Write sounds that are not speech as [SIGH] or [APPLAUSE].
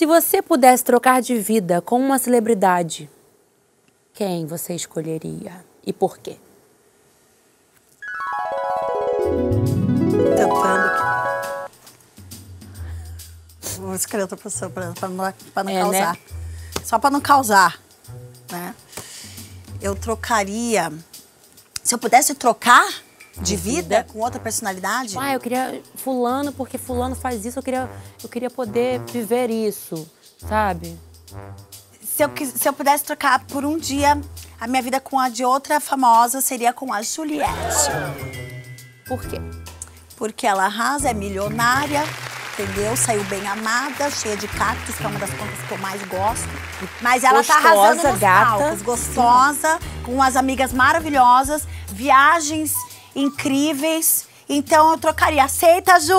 Se você pudesse trocar de vida com uma celebridade, quem você escolheria e por quê? Tentando. [LAUGHS] Vou escolher outra pessoa pra não, pra não É, causar. né? Só pra não causar, né? Eu trocaria... Se eu pudesse trocar de vida, com outra personalidade... Ah, eu queria fulano porque fulano faz isso, eu queria, eu queria poder viver isso, sabe? Se eu, se eu pudesse trocar por um dia a minha vida com a de outra famosa, seria com a Juliette. Por quê? Porque ela arrasa, é milionária, entendeu? Saiu bem amada, cheia de cactos, que é uma das contas que eu mais gosto. Mas ela tá Gostosa, arrasando nos gata. palcos, gostosa, com umas amigas maravilhosas, viagens incríveis. Então eu trocaria. Aceita, Ju?